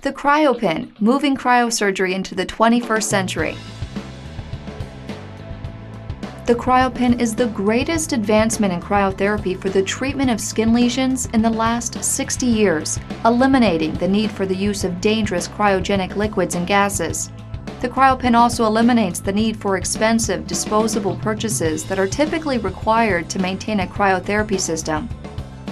The CryoPen, moving cryosurgery into the 21st century. The CryoPen is the greatest advancement in cryotherapy for the treatment of skin lesions in the last 60 years, eliminating the need for the use of dangerous cryogenic liquids and gases. The CryoPen also eliminates the need for expensive disposable purchases that are typically required to maintain a cryotherapy system.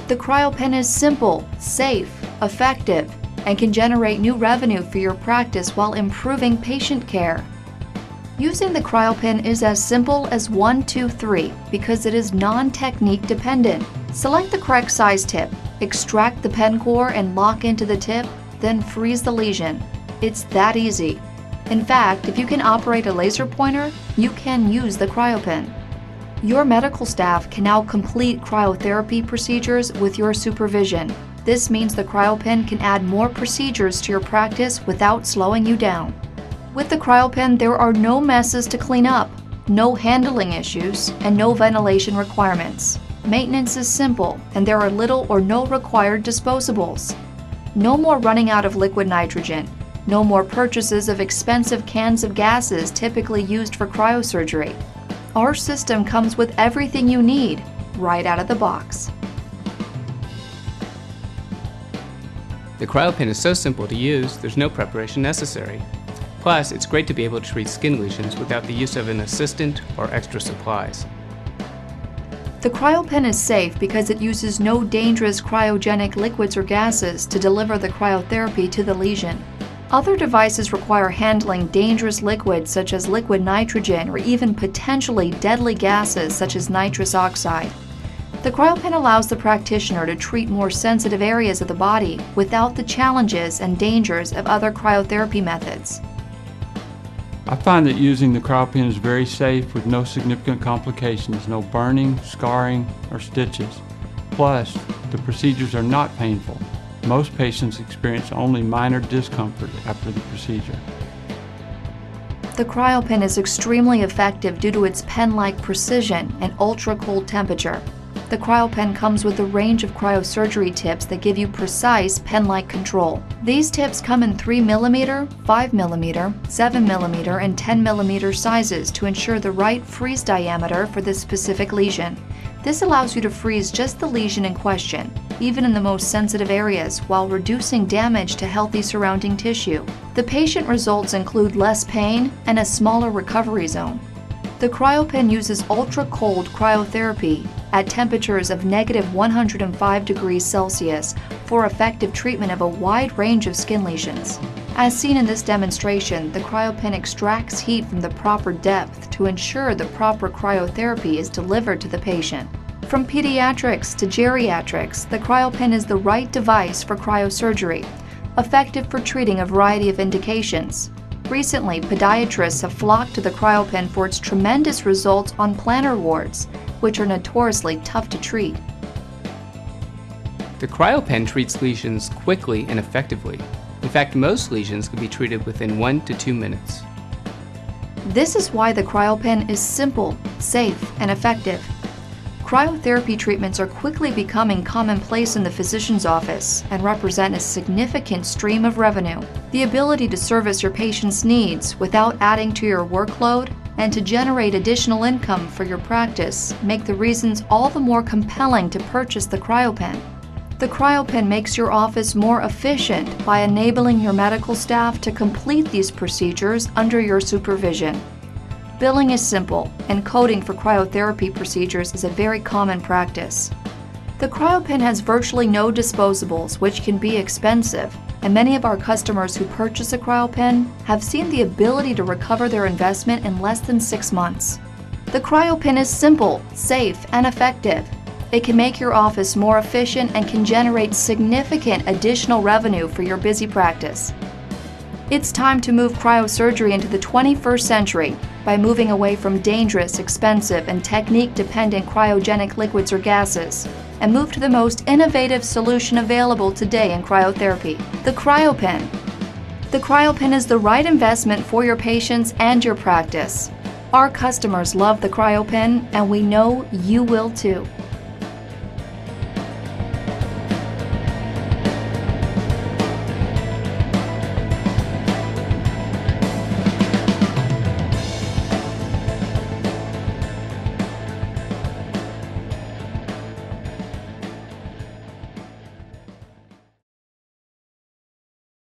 The CryoPen is simple, safe, effective, and can generate new revenue for your practice while improving patient care. Using the CryoPen is as simple as 1, 2, 3 because it is non-technique dependent. Select the correct size tip, extract the pen core and lock into the tip, then freeze the lesion. It's that easy. In fact, if you can operate a laser pointer, you can use the CryoPen. Your medical staff can now complete cryotherapy procedures with your supervision. This means the CryoPen can add more procedures to your practice without slowing you down. With the CryoPen, there are no messes to clean up, no handling issues, and no ventilation requirements. Maintenance is simple, and there are little or no required disposables. No more running out of liquid nitrogen. No more purchases of expensive cans of gases typically used for cryosurgery. Our system comes with everything you need, right out of the box. The CryoPen is so simple to use, there's no preparation necessary. Plus, it's great to be able to treat skin lesions without the use of an assistant or extra supplies. The CryoPen is safe because it uses no dangerous cryogenic liquids or gases to deliver the cryotherapy to the lesion. Other devices require handling dangerous liquids such as liquid nitrogen or even potentially deadly gases such as nitrous oxide. The CryoPen allows the practitioner to treat more sensitive areas of the body without the challenges and dangers of other cryotherapy methods. I find that using the CryoPen is very safe with no significant complications, no burning, scarring, or stitches. Plus, the procedures are not painful. Most patients experience only minor discomfort after the procedure. The CryoPen is extremely effective due to its pen-like precision and ultra-cold temperature. The CryoPen comes with a range of cryosurgery tips that give you precise pen-like control. These tips come in 3mm, 5mm, 7mm, and 10mm sizes to ensure the right freeze diameter for the specific lesion. This allows you to freeze just the lesion in question, even in the most sensitive areas, while reducing damage to healthy surrounding tissue. The patient results include less pain and a smaller recovery zone. The CryoPen uses ultra-cold cryotherapy at temperatures of negative 105 degrees Celsius for effective treatment of a wide range of skin lesions. As seen in this demonstration, the CryoPen extracts heat from the proper depth to ensure the proper cryotherapy is delivered to the patient. From pediatrics to geriatrics, the CryoPen is the right device for cryosurgery, effective for treating a variety of indications. Recently, podiatrists have flocked to the CryoPen for its tremendous results on plantar warts, which are notoriously tough to treat. The CryoPen treats lesions quickly and effectively. In fact, most lesions can be treated within 1 to 2 minutes. This is why the CryoPen is simple, safe, and effective. Cryotherapy treatments are quickly becoming commonplace in the physician's office and represent a significant stream of revenue. The ability to service your patient's needs without adding to your workload and to generate additional income for your practice make the reasons all the more compelling to purchase the CryoPen. The CryoPen makes your office more efficient by enabling your medical staff to complete these procedures under your supervision. Billing is simple, and coding for cryotherapy procedures is a very common practice. The CryoPen has virtually no disposables, which can be expensive, and many of our customers who purchase a CryoPen have seen the ability to recover their investment in less than six months. The CryoPen is simple, safe, and effective. It can make your office more efficient and can generate significant additional revenue for your busy practice. It's time to move cryosurgery into the 21st century by moving away from dangerous, expensive, and technique dependent cryogenic liquids or gases and move to the most innovative solution available today in cryotherapy the CryoPen. The CryoPen is the right investment for your patients and your practice. Our customers love the CryoPen, and we know you will too.